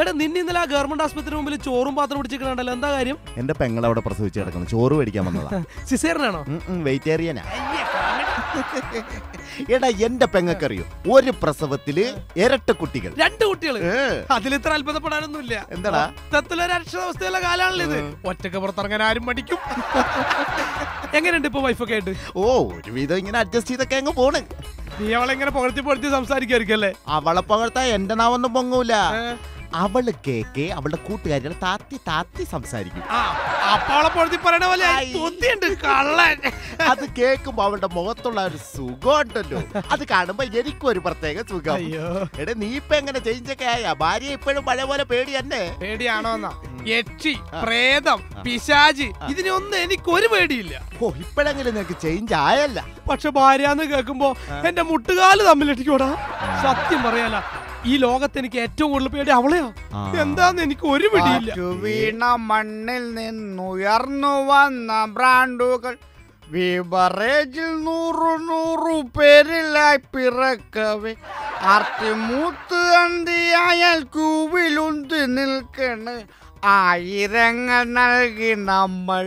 എടാ നിന്നെ ഇന്നലെ ആ ഗവൺമെന്റ് ആസ്പത്രി മുമ്പിൽ ചോറും പാത്രം പിടിച്ചിട്ടുണ്ടല്ലോ എന്താ കാര്യം? എന്റെ പെങ്ങളവിടെ പ്രസവിച്ച് കിടക്കുന്നു. ചോറ് മേടിക്കാൻ വന്നതാ. സിസേറിനാണോ വെയിറ്റേറിയനാ. എടാ എന്റെ പെങ്ങക്കറിയോ? ഒരു പ്രസവത്തിൽ ഇരട്ട കുട്ടികൾ. രണ്ട് കുട്ടികൾ. ഇത്ര അതിലിത്ര അത്ഭുതപ്പെടാനൊന്നുമില്ല. എന്താടാ? മൊത്തത്തിലൊരു അക്ഷരാവസ്ഥയുള്ള കാലാണല്ലോ ഇത്. ഒറ്റയ്ക്ക് പുറത്തിറങ്ങാൻ ആരും മടിക്കും. എങ്ങനെയുണ്ട് ഇപ്പൊ വൈഫൊക്കെ ആയിട്ട്? ഓ ഒരുവിധം ഇങ്ങനെ അഡ്ജസ്റ്റ് ചെയ്തൊക്കെ അങ്ങ് പോണ്. നീ അവളെ ഇങ്ങനെ പുകഴ്ത്തി പുകഴ്ത്തി സംസാരിക്കായിരിക്കും അല്ലേ? അവളെ പുകഴ്ത്താ എന്റെ നാവൊന്നും പൊങ്ങൂല. അവൾ കേക്ക് അവളുടെ കൂട്ടുകാരികൾ താത്തി താത്തി സംസാരിക്കും. അത് കേൾക്കുമ്പോ അവളുടെ മുഖത്തുള്ള ഒരു സുഖം ഉണ്ടല്ലോ അത് കാണുമ്പോ എനിക്കും ഒരു പ്രത്യേക സുഖം. എടാ നീ ഇപ്പൊ എങ്ങനെ ചേഞ്ച് ഒക്കെ ആയ? ഭാര്യ ഇപ്പോഴും പഴയ പോലെ പേടി തന്നെ പേടിയാണോ യക്ഷി പ്രേതം പിശാജ് ഇതിനൊന്നും എനിക്ക് ഒരു പേടിയില്ല. ഓ ഇപ്പോഴെങ്കിലും നിനക്ക് ചേഞ്ച് ആയല്ല. പക്ഷെ ഭാര്യ എന്ന് കേൾക്കുമ്പോ എന്റെ മുട്ടുകാൽ തമ്മിലിട്ടിക്കോടാ സത്യം പറയാല ഈ ലോകത്ത് എനിക്ക് ഏറ്റവും കൂടുതൽ പേടി അവളെയാ. എന്താന്ന് എനിക്ക് ഒരു പിടിയില്ല. വീണ മണ്ണിൽ നിന്നുയർന്നു വന്ന ബ്രാൻഡുകൾ വിബറേജിൽ നൂറു നൂറു പേരിലായി പിറക്കവേ. അർത്തിമൂത്ത് അന്തിയായാൽ കൂവിലുന്തി നിൽക്കണ്. ആയിരങ്ങൾ നൽകി നമ്മൾ.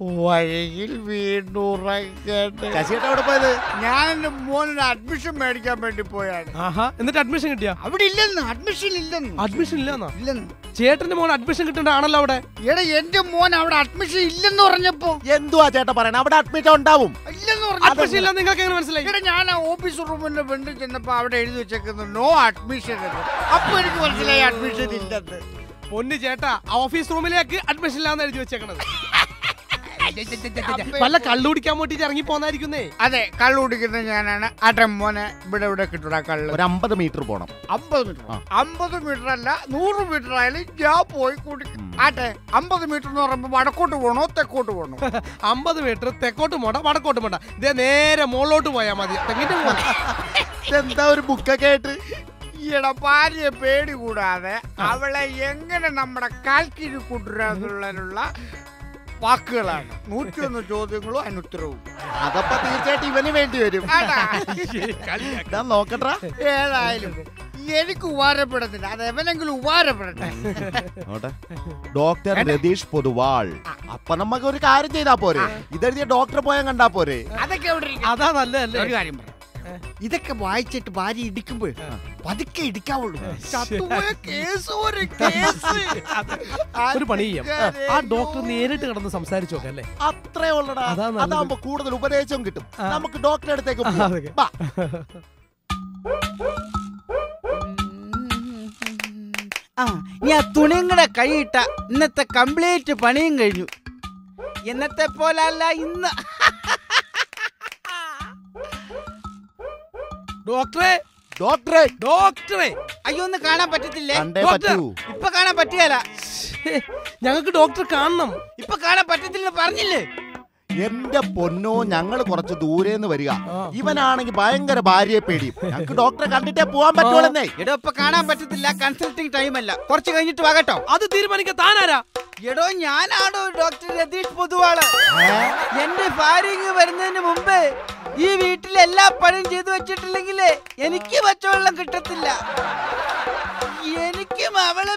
വഴിയിൽ വീണ്ടുറങ്ങണ് കശിയേട്ട അവിടെ പോയത്? ഞാൻ എന്റെ മോനെ അഡ്മിഷൻ മേടിക്കാൻ വേണ്ടി പോയാണ്. ആഹാ എന്നിട്ട് അഡ്മിഷൻ കിട്ടിയ? അവിടെ ഇല്ലെന്ന് അഡ്മിഷൻ ഇല്ലെന്ന്. അഡ്മിഷൻ ഇല്ലെന്നോ? ഇല്ലെന്ന്. ചേട്ടന്റെ മോൻ അഡ്മിഷൻ കിട്ടണ്ടാണല്ലോ അവിടെ. എടാ എന്റെ മോൻ അവിടെ അഡ്മിഷൻ ഇല്ലെന്ന് പറഞ്ഞപ്പോ. എന്തുവാ ചേട്ടാ പറയണ? അവിടെ അഡ്മിറ്റ് ഉണ്ടാവും. ഇല്ലെന്ന് പറഞ്ഞു അഡ്മിഷൻ ഇല്ലെന്ന് നിങ്ങൾക്ക് എങ്ങനെ മനസ്സിലായി? എടാ ഞാൻ ആ ഓഫീസ് റൂമിന്റെ ഫ്രണ്ടിൽ ചെന്നപ്പോ അവിടെ എഴുതി വെച്ചേക്കുന്നു നോ അഡ്മിഷൻ അപ്പൊ എനിക്ക് മനസ്സിലായി അഡ്മിഷൻ ഇല്ലെന്ന്. പൊന്നു ചേട്ടാ ഓഫീസ് റൂമിലേക്ക് അഡ്മിഷൻ ഇല്ലാന്ന് എഴുതി വെച്ചേക്കണത്. വല്ല കള്ളു കുടിക്കാൻ വേണ്ടിട്ട് ഇറങ്ങി പോന്നായിരിക്കുന്നേ അതെ കള്ളു കുടിക്കുന്ന ഞാനാണ്. അടം മോനെ ഇവിടെ ഇവിടെ കിട്ടൂടാ കള്ള്. ഒരു അമ്പത് മീറ്റർ പോണം. അമ്പത് മീറ്റർ. അമ്പത് മീറ്റർ അല്ല നൂറ് മീറ്റർ ആയാലും ഞാൻ പോയി കുടിക്കും. ആട്ടെ അമ്പത് മീറ്റർ എന്ന് പറയുമ്പോ വടക്കോട്ട് പോണോ തെക്കോട്ട് പോണോ? അമ്പത് മീറ്റർ തെക്കോട്ട് പോണ്ട വടക്കോട്ട് പോണ്ട. ഇതേ നേരെ മുകളിലോട്ട് പോയാൽ മതി. തെങ്ങിട്ട്. എന്താ ഒരു ബുക്കൊക്കെ ആയിട്ട്? ഈയിടെ ഭാര്യയെ പേടി കൂടാതെ അവളെ എങ്ങനെ നമ്മുടെ കാൽക്കിരി കൊണ്ടുവരാന്നുള്ളതിനുള്ള വാക്കുകളാണ്. നൂറ്റിയൊന്ന് ചോദ്യങ്ങളും അനുത്തരവും അതപ്പോ തീർച്ചയായിട്ടും ഇവന് വേണ്ടി വരും. ഞാൻ നോക്കട്ടാ ഏതായാലും എനിക്ക് ഉപകാരപ്പെടുന്നില്ല അത് എവനെങ്കിലും ഉപകാരപ്പെടട്ടെ. ഡോക്ടർ രതീഷ് പൊതുവാൾ. അപ്പൊ നമുക്ക് ഒരു കാര്യം ചെയ്താ പോരെ. ഇതെഴുതിയ ഡോക്ടർ പോയാൽ കണ്ടാ പോരെ. അതൊക്കെ അതാ നല്ലതല്ലേ? ഒരു കാര്യം പറ. ഇതൊക്കെ വായിച്ചിട്ട് ഭാര്യ ഇടിക്കുമ്പോൾ പതുക്കെ ഇടിക്കാവുള്ളൂ. ഒരു പണി ചെയ്യാം. ആ ഡോക്ടർ നേരിട്ട് കിടന്ന് സംസാരിച്ചു നോക്കാം അല്ലേ? അത്രേ ഉള്ളടാ. അതാകുമ്പോ അതാവുമ്പോ കൂടുതൽ ഉപദേശവും കിട്ടും. നമുക്ക് ഡോക്ടറെ അടുത്തേക്ക് ആ, ഞാൻ തുണിയും കൂടെ കൈയിട്ട ഇന്നത്തെ കംപ്ലീറ്റ് പണിയും കഴിഞ്ഞു. എന്നത്തെ പോലല്ല ഇന്ന്. ഡോക്ടറെ ഡോക്ടറെ. ഡോക്ടറെ. അയ്യോ ഒന്ന് കാണാൻ പറ്റത്തില്ലേ? കണ്ടേ ഡോക്ടർ. പറ്റൂ. ഇപ്പൊ കാണാൻ പറ്റിയല്ല ഞങ്ങൾക്ക് ഡോക്ടറെ കാണണം. ഇപ്പൊ കാണാൻ പറ്റത്തില്ലെന്ന് പറഞ്ഞില്ലേ? എന്റെ പൊന്നോ ഞങ്ങൾ കുറച്ച് ദൂരേന്ന് വരിക. ആ. ഇവനാണെങ്കിൽ ഭയങ്കര ഭാര്യയെ പേടിയും. ഞങ്ങൾക്ക് ഡോക്ടറെ കണ്ടിട്ടേ പോവാൻ പറ്റുള്ളന്നേ. എടോ ഇപ്പൊ കാണാൻ പറ്റത്തില്ല. കൺസൾട്ടിങ് ടൈം അല്ല. കുറച്ച് കഴിഞ്ഞിട്ട് വാകട്ടോ അത് തീരുമാനിക്കാൻ താനാരാ? എടോ ഞാനാണോ ഡോക്ടർ രതീഷ് പൊതുവാൾ? എന്റെ ഭാര്യ വരുന്നതിന് മുമ്പ് ഈ വീട്ടിൽ എല്ലാ പണിയും ചെയ്തു വെച്ചിട്ടില്ലെങ്കിലേ എനിക്ക് പച്ചവെള്ളം കിട്ടത്തില്ല. എനിക്കും അവളെ